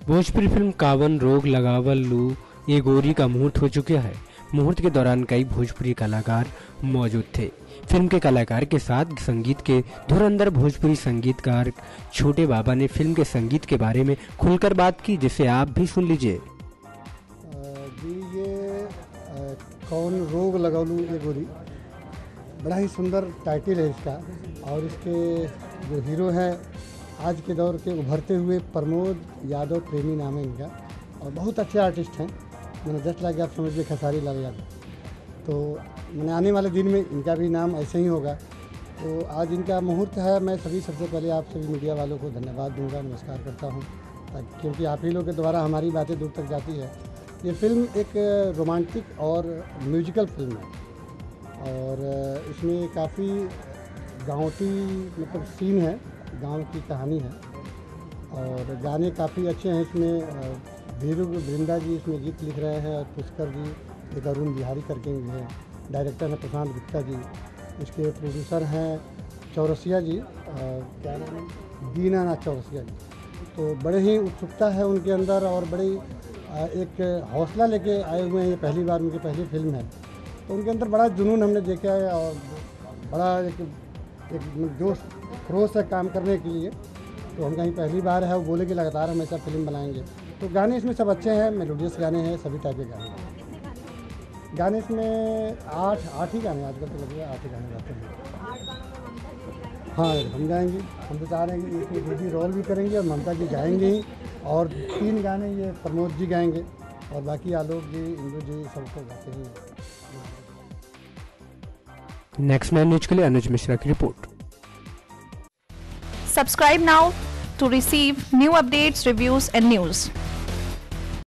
Bhojpuri film कावन, रोग लगावल, लू, ये गोरी का मुहूर्त हो चुका है। मुहूर्त के दौरान कई भोजपुरी कलाकार मौजूद थे। फ़िल्म के कलाकार के साथ संगीत के धुरंधर भोजपुरी संगीतकार छोटे बाबा ने फ़िल्म के संगीत के बारे में खुलकर बात की, जिसे आप भी सुन लीजिए। ये कौन, रोग लगौलू ये गोरी। बड़ा ही सुंदर टाइटल है इसका, और इसके जो हीरो हैं आज के दौर के उभरते हुए प्रमोद यादव प्रेमी नाम है इनका और बहुत अच्छे आर्टिस्ट हैं। मैंने जस्ट लाइक आप समझ समझिए खेसारी लाल यादव। तो मैंने आने वाले दिन में इनका भी नाम ऐसे ही होगा। तो आज इनका मुहूर्त है, मैं सभी, सबसे पहले आप सभी मीडिया वालों को धन्यवाद दूँगा, नमस्कार करता हूँ। क्योंकि आप ही लोग के द्वारा हमारी बातें दूर तक जाती है। ये फ़िल्म एक रोमांटिक और म्यूजिकल फ़िल्म है। और इसमें काफ़ी गाँवटी मतलब सीन है। गाँव की कहानी है। और गाने काफ़ी अच्छे हैं इसमें। भीरू वृंदा जी इसमें गीत लिख रहे हैं और पुष्कर जी एक अरुण बिहारी करके भी हैं। डायरेक्टर हैं प्रशांत गुप्ता जी। इसके प्रोड्यूसर हैं चौरसिया जी। क्या नाम है? दीनानाथ चौरसिया जी। तो बड़े ही उत्सुकता है उनके अंदर और बड़ी एक हौसला लेके आए हुए हैं। ये पहली बार उनकी पहली फ़िल्म है। तो उनके अंदर बड़ा जुनून हमने देखा है और बड़ा एक एक जोश खरोश है काम करने के लिए तो हम कहीं पहली बार है, वो बोले कि लगातार हमेशा फ़िल्म बनाएँगे। तो गाने इसमें सब अच्छे हैं, मेलोडियस गाने हैं, सभी टाइप के गाने हैं। गाने इसमें आठ आठ ही गाने आजकल तो लगे आठ ही गाने गाते हैं। हाँ हम गाएँगे, हम तो चाह रहे हैं कि इसमें दीदी रोल भी करेंगे और ममता जी गाएँगे ही, और तीन गाने ये प्रमोद जी गाएँगे, और बाकी आलोक जी, इंदू जी सबको गाते हैं। नेक्स्ट मैन न्यूज़ के लिए अनुज मिश्रा की report subscribe now to receive new updates reviews and news